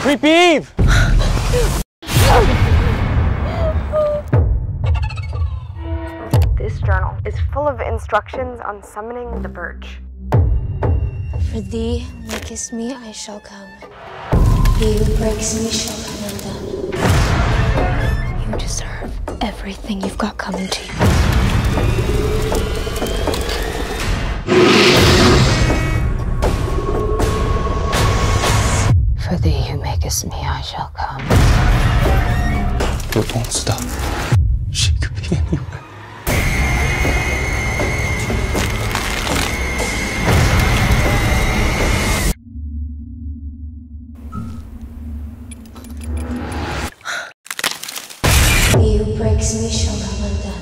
Creepy Eve! This journal is full of instructions on summoning the Birch. For thee who makest me, I shall come. He who breaks me shall come undone. You deserve everything you've got coming to you. makest me, I shall come. You don't stop. She could be anywhere. you breaks me, shall come undone.